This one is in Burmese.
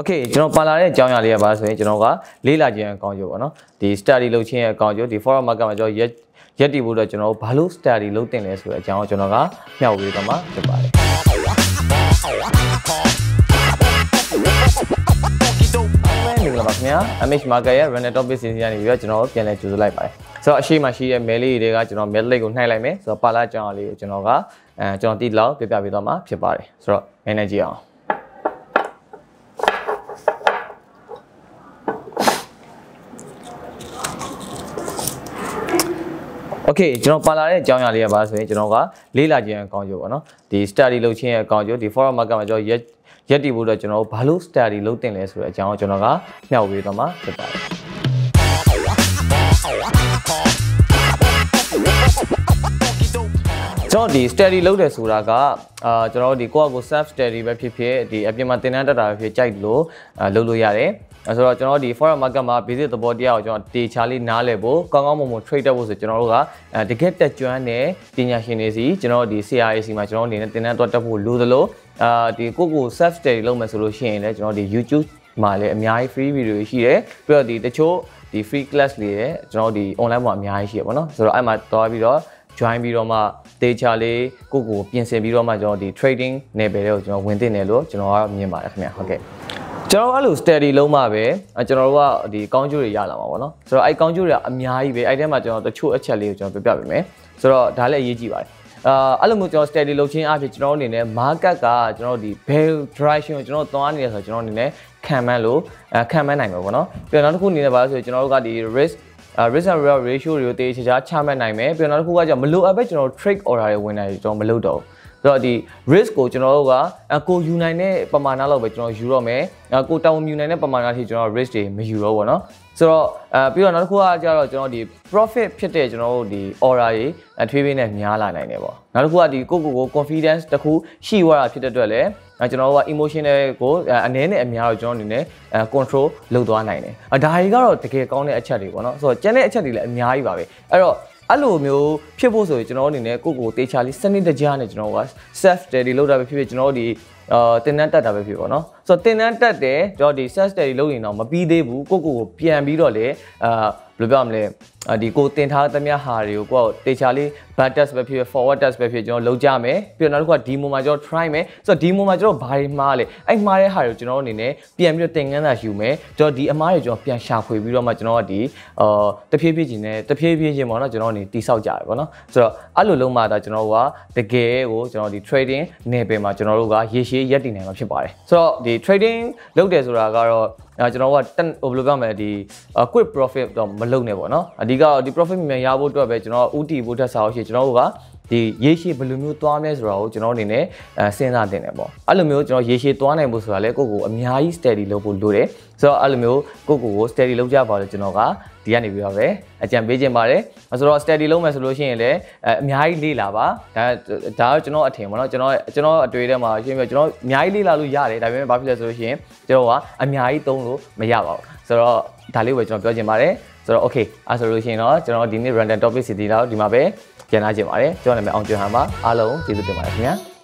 Okay ကျွန်တော်ပါလာတဲ့အကြောင်းအရာလေးကပါဆိုရင်ကျွန်တော်ကလေ့လာခြင်းအကောင်းကျိုးပေါ့နော်ဒီ study လုပ်ခြင်းအကောင်းကျိုးဒီ forum market မှာကျွန်တော်ရက်ရက်တည်ဖို့တော့ကျွန်တော်ဘာလို့ study လုပ်တင်လဲဆိုတဲ့အကြောင်းကိုကျွန်တော်ကမျှဝေသွားမှာဖြစ်ပါတယ်မင်္ဂလာပါခင်ဗျာ MH Market ရဲ့ Runner Topic Series ကနေပြီးတော့ကျွန်တော်ပြန်လည်ကြိုဆိုလိုက်ပါတယ်ဆိုတော့အရှိမရှိရဲ့မဲလေးတွေကကျွန်တော် mailing ကိုနှိုက်လိုက်မယ်ဆိုတော့ပါလာကြောင်းလေးကိုကျွန်တော်ကအဲကျွန်တော်တိလောက်ပြပြပေးသွားမှာဖြစ်ပါတယ်ဆိုတော့ manager အောင် Okay ကျွန်တော်ပါလာတဲ့အကြောင်းအရာလေးကပါဆိုရင်ကျွန်တော်ကလေ့လာခြင်းအကောင်းကျိုးပေါ့နော်ဒီ study လုပ်ခြင်းအကောင်းကျိုးဒီ forum market မှာကျွန်တော်ရက်ရက်တည်ဖို့တော့ကျွန်တော်ဘာလို့ study လုပ်တင်လဲဆိုတဲ့အကြောင်းကိုကျွန်တော်ကမျှဝေသွားမှာဖြစ်ပါတယ်ကျွန်တော်ဒီ study လုပ်တယ်ဆိုတာကအာကျွန်တော်ဒီကိုယ့်အကို self study ပဲဖြစ်ဖြစ်ဒီအပြင်မှာသင်တန်းတက်တာပဲဖြစ်ကြိုက်လို့လုပ်လို့ရတယ် ဆိုတော့ကျွန်တော်ဒီ foreign market မှာ basic သဘောတရားကိုကျွန်တော်တေချာလေးနားလည်ဖို့ကောင်းကောင်းမွန်မွန် trade တက်ဖို့ဆိုကျွန်တော်တို့ကတကယ်တက်ကြွတဲ့ပညာရှင်တွေစီကျွန်တော်ဒီ CRAC မှာကျွန်တော်အနေနဲ့သင်တန်းတော့တက်ဖို့လိုသလိုအာဒီကိုကို self study လုပ်မယ်ဆိုလို့ရှိရင်လည်းကျွန်တော်ဒီ YouTube မှာလည်းအများကြီး free video တွေရှိတယ်ပြီးတော့ဒီတချို့ဒီ free class လေးရယ်ကျွန်တော်ဒီ online မှာအများကြီးရှိရပါတော့ဆိုတော့အဲ့မှာသွားပြီးတော့ join ပြီးတော့မှ data လေးကိုကိုပြင်ဆင်ပြီးတော့မှကျွန်တော်ဒီ trading နယ်ပယ်တွေကိုကျွန်တော်ဝင်သင့်တယ်လို့ကျွန်တော်ကမြင်ပါတယ်ခင်ဗျာဟုတ်ကဲ့ ကျွန်တော်အဲ့လို steady လုံးမှပဲကျွန်တော်တို့ကဒီကောင်းကျိုးတွေရလာမှာပေါ့နော်ဆိုတော့အဲ့ကောင်းကျိုးတွေကအများကြီးပဲအဲ့ထဲမှာကျွန်တော်တချို့အချက်လေးကိုကျွန်တော်ပြပြပေးမယ်ဆိုတော့ဒါလည်းအရေးကြီးပါတယ်အာအဲ့လိုမျိုးကျွန်တော် steady လုပ်ခြင်းအဖြစ်ကျွန်တော်အနေနဲ့ market ကကျွန်တော်ဒီ bell direction ကိုကျွန်တော်သွားနေရဆိုတော့ကျွန်တော်အနေနဲ့ခံမှန်းလို့အခံမှန်းနိုင်မှာပေါ့နော်ပြီးတော့နောက်တစ်ခုအနေနဲ့ပါလို့ဆိုရင်ကျွန်တော်တို့ကဒီ risk risk and reward ratio တွေကိုတေးချာချာချမှတ်နိုင်မယ်ပြီးတော့နောက်တစ်ခုကကျမလိုအပ်ပဲကျွန်တော် trade order တွေဝင်နိုင်ကျွန်တော်မလုပ်တော့ဘူး ဆိုတော့ဒီ risk ကိုကျွန်တော်တို့ကကိုယူနိုင်တဲ့ပမာဏလောက်ပဲကျွန်တော်ယူတော့မယ်ကိုတောင်းယူနိုင်တဲ့ပမာဏအထိကျွန်တော် risk တွေမယူတော့ဘောနော်ဆိုတော့အဲပြီးတော့နောက်တစ်ခုကကြတော့ကျွန်တော်ဒီ profit ဖြစ်တဲ့ကျွန်တော်တို့ဒီ order တွေအထွေးပေးနဲ့များလာနိုင်တယ်ပေါ့နောက်တစ်ခုကဒီကိုကိုကို confidence တခုရှိသွားတာဖြစ်တဲ့အတွက်လည်းအဲကျွန်တော်တို့က emotional ကိုအနည်းနဲ့အများတော့ကျွန်တော်အနေနဲ့ control လုပ်သွားနိုင်တယ်။ဒါတွေကတော့တကယ်ကောင်းတဲ့အချက်တွေပေါ့နော်။ဆိုတော့ကျန်တဲ့အချက်တွေလည်းအများကြီးပါပဲ။အဲ့တော့ အဲ့လိုမျိုးဖြစ်ဖို့ဆိုရင်ကျွန်တော်အနေနဲ့ကိုကိုတေချာလေးစနစ်တကျနဲ့ကျွန်တော်က self study လုပ်တာပဲဖြစ်ဖြစ်ကျွန်တော်ဒီအာတင်တန်းတက်တာပဲဖြစ်ပေါ့နော်ဆိုတော့တင်တန်းတက်တယ်ကျွန်တော်ဒီ self study လုပ်ရင်တော့မပြီးသေးဘူးကိုကိုကိုပြန်ပြီးတော့လေအာဘယ်လိုပြောမလဲဒီကိုတင်ထားသမျှဟာတွေကိုကိုကတေချာလေး back test ပဲဖြစ်ဖြစ် forward test ပဲဖြစ်ကျွန်တော်လုပ်ကြမယ်ပြီးတော့နောက်တစ်ခုက demo မှာကျွန်တော် try မယ်ဆိုတော့ demo မှာကျွန်တော်ဘာတွေမှားလဲအဲ့မှားတဲ့ဟာတွေကိုကျွန်တော်အနေနဲ့ပြန်ပြီးတော့သင်ခန်းစာယူမယ်ကျွန်တော်ဒီအမှားတွေကျွန်တော်ပြန်ရှာဖွေပြီးတော့မှကျွန်တော်ကဒီအာတဖြည်းဖြည်းချင်းနဲ့တဖြည်းဖြည်းချင်းပေါ့နော်ကျွန်တော်အနေတိဆောက်ကြရပေါ့နော်ဆိုတော့အဲ့လိုလုံးမှဒါကျွန်တော်ကတကယ်ကိုကျွန်တော်ဒီ trading နယ်ပယ်မှာကျွန်တော်တို့ကရေရှည်ရက်တည်နိုင်မှာဖြစ်ပါတယ်ဆိုတော့ဒီ trading လုပ်တယ်ဆိုတာကတော့အဲကျွန်တော်ကဟိုဘယ်လိုပြောမလဲဒီ quick profit တော့မလုပ်နဲ့ပေါ့နော်အဓိကဒီ profit မြန်ရဖို့အတွက်ပဲကျွန်တော်ဥတီဖို့တက်စာအောင်ရှိကျွန်တော်တို့ကဒီရေရှည်ဘယ်လိုမျိုးသွားမလဲဆိုတာကိုကျွန်တော်အနေနဲ့အဲစဉ်းစားတင်တယ်ပေါ့အဲ့လိုမျိုးကျွန်တော်ရေရှည်သွားနိုင်ဖို့ဆိုတာလဲကိုကိုအများကြီး steady လုပ်ဖို့လိုတယ်ဆိုတော့အဲ့လိုမျိုးကိုကိုကို steady လုပ်ကြပါလို့ကျွန်တော်ကဒီကနေပြီးတော့ပဲအကြံပေးခြင်းပါတယ်ဆိုတော့ steady လုပ်မယ်ဆိုလို့ရှိရင်လည်းအများကြီးလေ့လာပါဒါဒါကကျွန်တော်အထင်ပေါ့နော်ကျွန်တော်ကျွန်တော်အတွေ့အထဲမှာရှင်းပြကျွန်တော်အများကြီးလေ့လာလို့ရတယ်ဒါပေမဲ့ဘာဖြစ်လဲဆိုလို့ရှိရင်ကျွန်တော်ကအများကြီးသုံးလို့မရပါဘူးဆိုတော့ဒါလေးကိုကျွန်တော်ပြောချင်ပါတယ်ဆိုတော့ okay အဲဆိုလို့ရှိရင်တော့ကျွန်တော်ဒီနေ့ random topic city လောက်ဒီမှာပဲ ပြန်လာကြပါတယ်ကျွန်တော်နာမည်အောင်ကျွန်းဟန်ပါအားလုံးကျေးဇူးတင်ပါတယ်ခင်ဗျာ